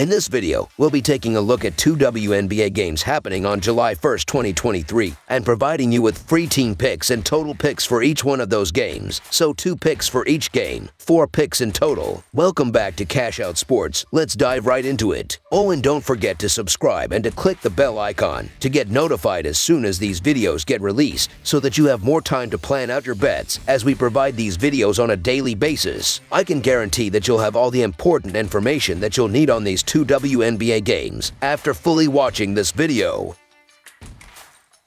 In this video, we'll be taking a look at two WNBA games happening on July 1st, 2023, and providing you with free team picks and total picks for each one of those games. So two picks for each game, four picks in total. Welcome back to Cash Out Sports. Let's dive right into it. Oh, and don't forget to subscribe and to click the bell icon to get notified as soon as these videos get released so that you have more time to plan out your bets as we provide these videos on a daily basis. I can guarantee that you'll have all the important information that you'll need on these two WNBA games after fully watching this video.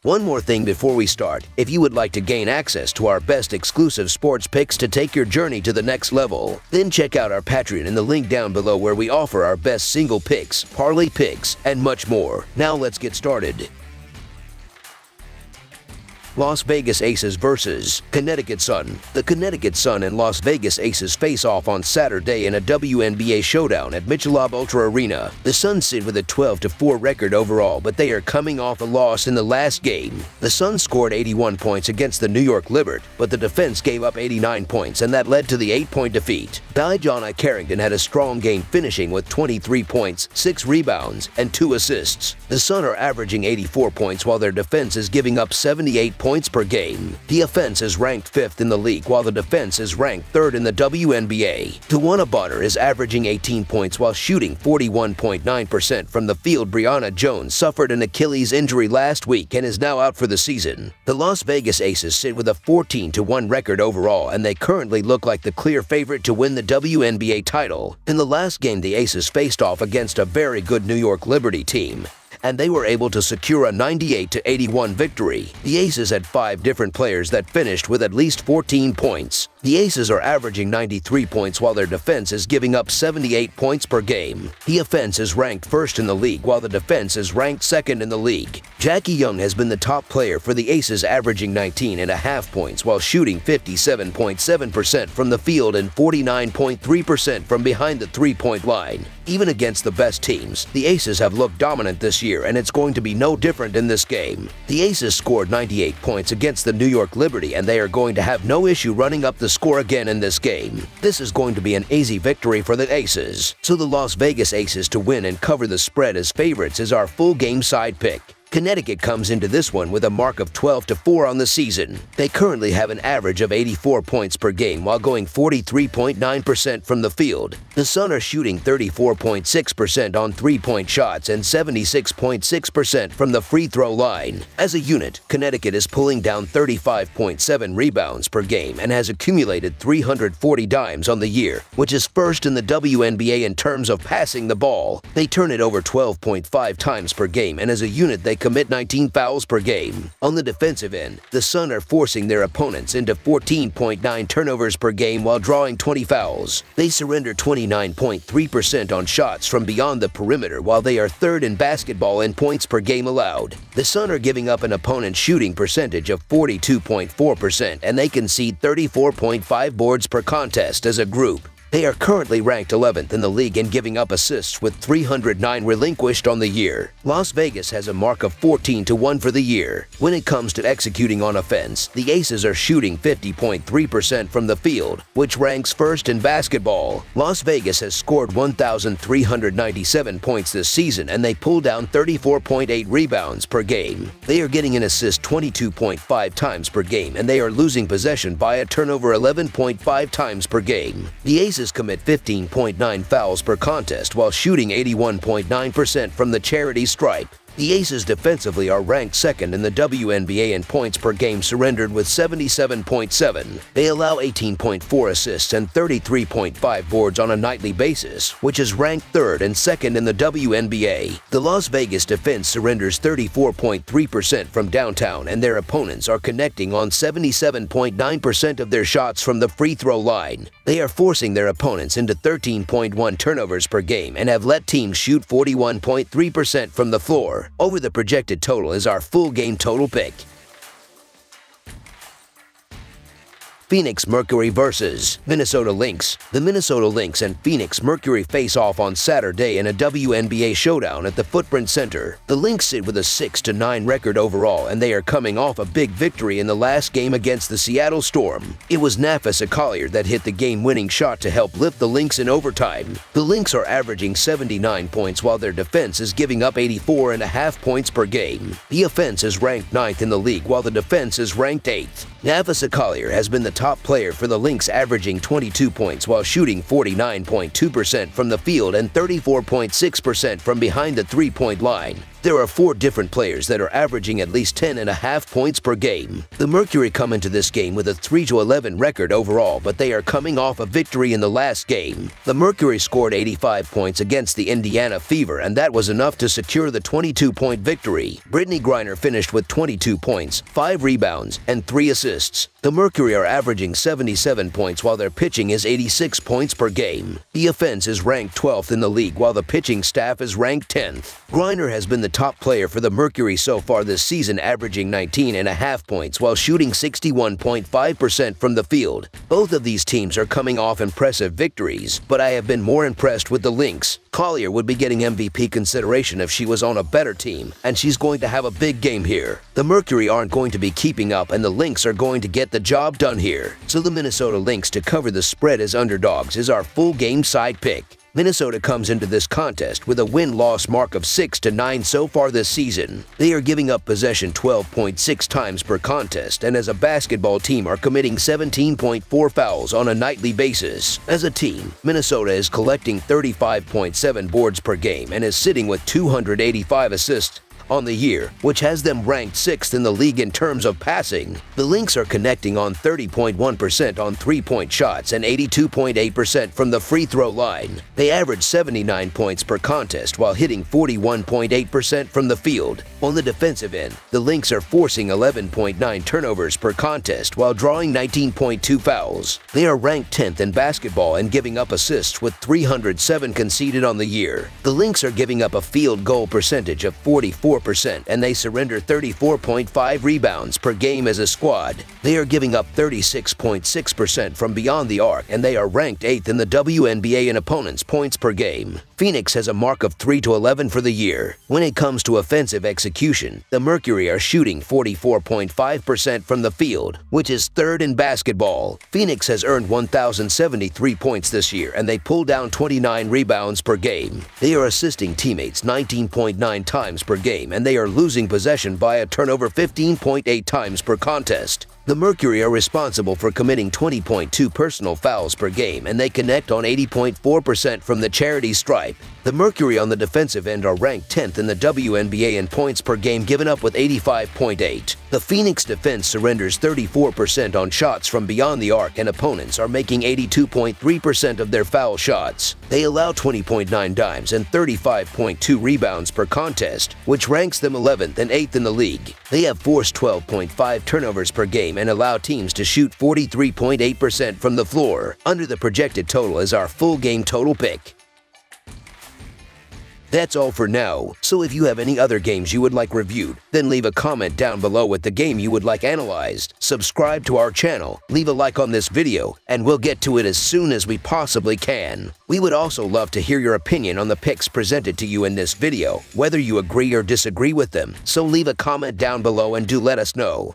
One more thing before we start, if you would like to gain access to our best exclusive sports picks to take your journey to the next level, then check out our Patreon in the link down below where we offer our best single picks, parlay picks, and much more. Now let's get started. Las Vegas Aces versus Connecticut Sun. The Connecticut Sun and Las Vegas Aces face off on Saturday in a WNBA showdown at Michelob Ultra Arena. The Sun sit with a 12-4 record overall, but they are coming off a loss in the last game. The Sun scored 81 points against the New York Liberty, but the defense gave up 89 points, and that led to the 8-point defeat. DiJonai Carrington had a strong game finishing with 23 points, 6 rebounds, and 2 assists. The Sun are averaging 84 points while their defense is giving up 78 points per game. The offense is ranked 5th in the league while the defense is ranked 3rd in the WNBA. DeWanna Bonner is averaging 18 points while shooting 41.9% from the field. Brionna Jones suffered an Achilles injury last week and is now out for the season. The Las Vegas Aces sit with a 14-1 record overall and they currently look like the clear favorite to win the WNBA title. In the last game, the Aces faced off against a very good New York Liberty team and they were able to secure a 98-81 victory. The Aces had five different players that finished with at least 14 points. The Aces are averaging 93 points while their defense is giving up 78 points per game. The offense is ranked first in the league while the defense is ranked second in the league. Jackie Young has been the top player for the Aces averaging 19 and a half points while shooting 57.7% from the field and 49.3% from behind the three-point line. Even against the best teams, the Aces have looked dominant this year and it's going to be no different in this game. The Aces scored 98 points against the New York Liberty and they are going to have no issue running up the score again in this game. This is going to be an easy victory for the Aces. So the Las Vegas Aces to win and cover the spread as favorites is our full game side pick. Connecticut comes into this one with a mark of 12 to 4 on the season. They currently have an average of 84 points per game while going 43.9% from the field. The Sun are shooting 34.6% on three-point shots and 76.6% from the free throw line. As a unit, Connecticut is pulling down 35.7 rebounds per game and has accumulated 340 dimes on the year, which is first in the WNBA in terms of passing the ball. They turn it over 12.5 times per game and as a unit they commit 19 fouls per game. On the defensive end, the Sun are forcing their opponents into 14.9 turnovers per game while drawing 20 fouls. They surrender 29.3% on shots from beyond the perimeter while they are third in basketball in points per game allowed. The Sun are giving up an opponent's shooting percentage of 42.4% and they concede 34.5 boards per contest as a group. They are currently ranked 11th in the league in giving up assists with 309 relinquished on the year. Las Vegas has a mark of 14 to 1 for the year. When it comes to executing on offense, the Aces are shooting 50.3% from the field, which ranks first in basketball. Las Vegas has scored 1,397 points this season and they pull down 34.8 rebounds per game. They are getting an assist 22.5 times per game and they are losing possession by a turnover 11.5 times per game. The Aces commit 15.9 fouls per contest while shooting 81.9% from the charity stripe. The Aces defensively are ranked second in the WNBA in points per game surrendered with 77.7. They allow 18.4 assists and 33.5 boards on a nightly basis, which is ranked third and second in the WNBA. The Las Vegas defense surrenders 34.3% from downtown and their opponents are connecting on 77.9% of their shots from the free throw line. They are forcing their opponents into 13.1 turnovers per game and have let teams shoot 41.3% from the floor. Over the projected total is our full game total pick. Phoenix Mercury versus Minnesota Lynx. The Minnesota Lynx and Phoenix Mercury face off on Saturday in a WNBA showdown at the Footprint Center. The Lynx sit with a 6-9 record overall and they are coming off a big victory in the last game against the Seattle Storm. It was Napheesa Collier that hit the game-winning shot to help lift the Lynx in overtime. The Lynx are averaging 79 points while their defense is giving up 84 and a half points per game. The offense is ranked 9th in the league while the defense is ranked 8th. Napheesa Collier has been the top player for the Lynx averaging 22 points while shooting 49.2% from the field and 34.6% from behind the three-point line. There are four different players that are averaging at least 10 and a half points per game. The Mercury come into this game with a 3-11 record overall, but they are coming off a victory in the last game. The Mercury scored 85 points against the Indiana Fever, and that was enough to secure the 22-point victory. Brittney Griner finished with 22 points, 5 rebounds, and 3 assists. The Mercury are averaging 77 points while their pitching is 86 points per game. The offense is ranked 12th in the league while the pitching staff is ranked 10th. Griner has been the top player for the Mercury so far this season, averaging 19 and a half points while shooting 61.5% from the field. Both of these teams are coming off impressive victories, but I have been more impressed with the Lynx. Collier would be getting MVP consideration if she was on a better team, and she's going to have a big game here. The Mercury aren't going to be keeping up, and the Lynx are going to get the job done here. So the Minnesota Lynx to cover the spread as underdogs is our full game side pick. Minnesota comes into this contest with a win-loss mark of 6 to 9 so far this season. They are giving up possession 12.6 times per contest and as a basketball team are committing 17.4 fouls on a nightly basis. As a team, Minnesota is collecting 35.7 boards per game and is sitting with 285 assists on the year, which has them ranked 6th in the league in terms of passing. The Lynx are connecting on 30.1% on three-point shots and 82.8% from the free throw line. They average 79 points per contest while hitting 41.8% from the field. On the defensive end, the Lynx are forcing 11.9 turnovers per contest while drawing 19.2 fouls. They are ranked 10th in basketball and giving up assists with 307 conceded on the year. The Lynx are giving up a field goal percentage of 44 percent and they surrender 34.5 rebounds per game as a squad. They are giving up 36.6% from beyond the arc and they are ranked 8th in the WNBA in opponents' points per game. Phoenix has a mark of 3 to 11 for the year. When it comes to offensive execution, the Mercury are shooting 44.5% from the field, which is third in basketball. Phoenix has earned 1,073 points this year and they pull down 29 rebounds per game. They are assisting teammates 19.9 times per game and they are losing possession by a turnover 15.8 times per contest. The Mercury are responsible for committing 20.2 personal fouls per game and they connect on 80.4% from the charity stripe. The Mercury on the defensive end are ranked 10th in the WNBA in points per game given up with 85.8. The Phoenix defense surrenders 34% on shots from beyond the arc and opponents are making 82.3% of their foul shots. They allow 20.9 dimes and 35.2 rebounds per contest, which ranks them 11th and 8th in the league. They have forced 12.5 turnovers per game and allow teams to shoot 43.8% from the floor. Under the projected total is our full game total pick. That's all for now, so if you have any other games you would like reviewed, then leave a comment down below with the game you would like analyzed, subscribe to our channel, leave a like on this video, and we'll get to it as soon as we possibly can. We would also love to hear your opinion on the picks presented to you in this video, whether you agree or disagree with them, so leave a comment down below and do let us know.